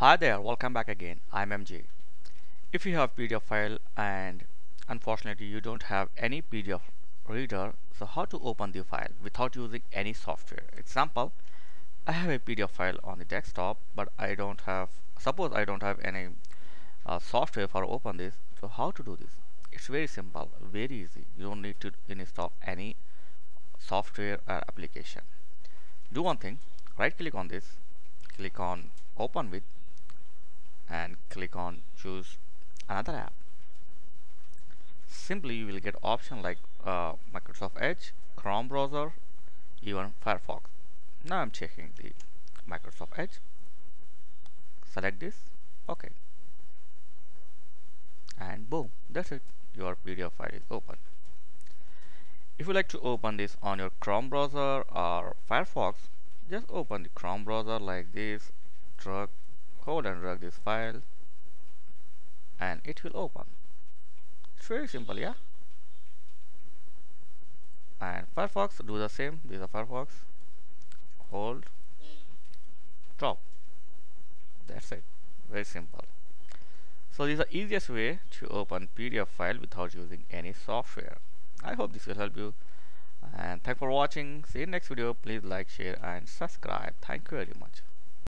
Hi there, welcome back again. I'm MJ. If you have PDF file and unfortunately you don't have any PDF reader, so how to open the file without using any software? Example, I have a PDF file on the desktop, but I don't have, suppose I don't have any uh, software for open this. So how to do this? It's very simple, very easy. You don't need to install any software or application. Do one thing, right click on this, click on open with and click on choose another app. Simply you will get option like uh, Microsoft Edge Chrome browser even Firefox. Now I'm checking the Microsoft Edge. Select this. Okay and boom that's it. Your PDF file is open. If you like to open this on your Chrome browser or Firefox just open the Chrome browser like this drag hold and drag this file and it will open. It's very simple yeah? And Firefox do the same. This is Firefox. Hold. Drop. That's it. Very simple. So this is the easiest way to open PDF file without using any software. I hope this will help you. And thanks for watching. See you next video. Please like share and subscribe. Thank you very much